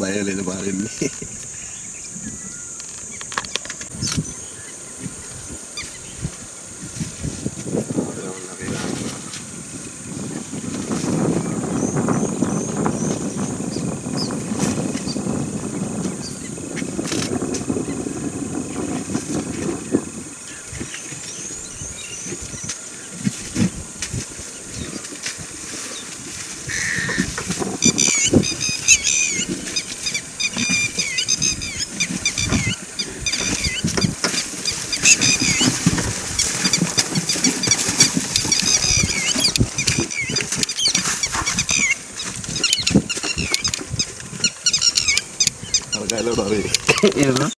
ഭയമല്ലേ പറയുന്നേ. galera.